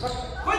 What?